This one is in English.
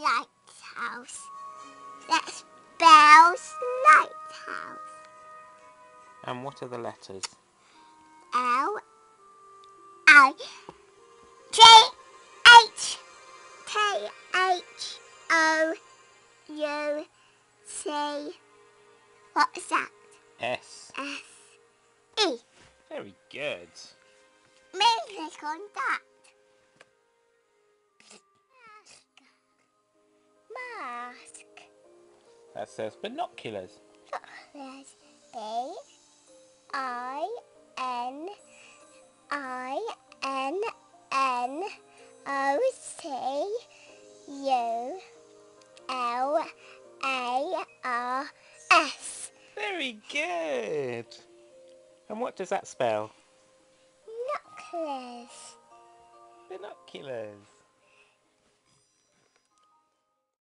lighthouse. That spells lighthouse. And what are the letters? L I J H K H O U C. What's that? S. S E. Very good. Music on that. That says binoculars. B I N I N N O C U L A R S. Very good. And what does that spell? Knuckles. Binoculars.